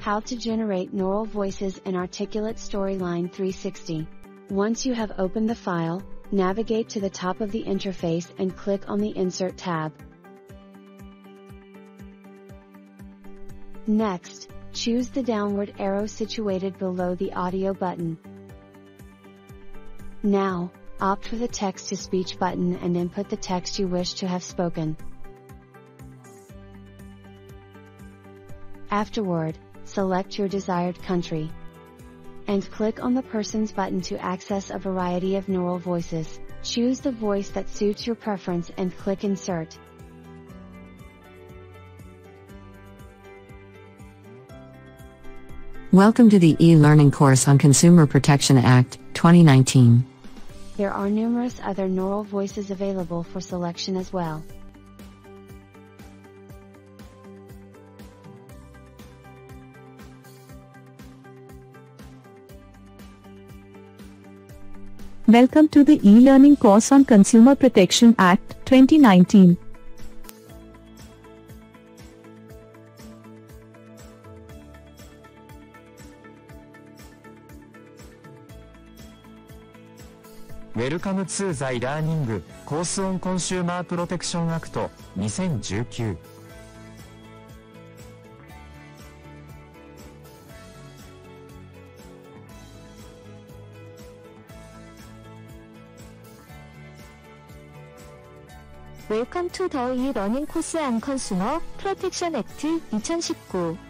How to generate neural voices in Articulate Storyline 360. Once you have opened the file, navigate to the top of the interface and click on the Insert tab. Next, choose the downward arrow situated below the audio button. Now, opt for the text to speech button and input the text you wish to have spoken. Afterward, select your desired country. And click on the person's button to access a variety of neural voices. Choose the voice that suits your preference and click Insert. Welcome to the e-learning course on Consumer Protection Act, 2019. There are numerous other neural voices available for selection as well. Welcome to the e-learning course on Consumer Protection Act 2019. Welcome to the e-learning course on Consumer Protection Act 2019. 웰컴 투 더 이 러닝 코스 안 컨슈머 프로텍션 액트 2019